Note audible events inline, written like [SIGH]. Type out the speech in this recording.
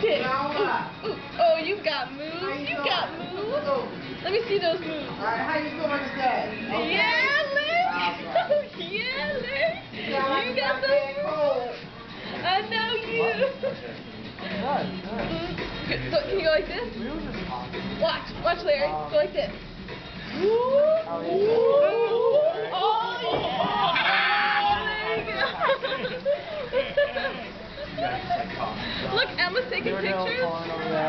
Kick. Ooh, ooh. Oh, you got moves. You got moves. Let me see those moves. Alright, how you doing today? Okay. Yeah, Larry. [LAUGHS] yeah, Larry. You got those moves. I know you. Good. [LAUGHS] Go, can you go like this? Watch. Watch, Larry. Go like this. Ooh. Ooh. Oh, yeah. [LAUGHS] Look, Emma's taking pictures. porn over there.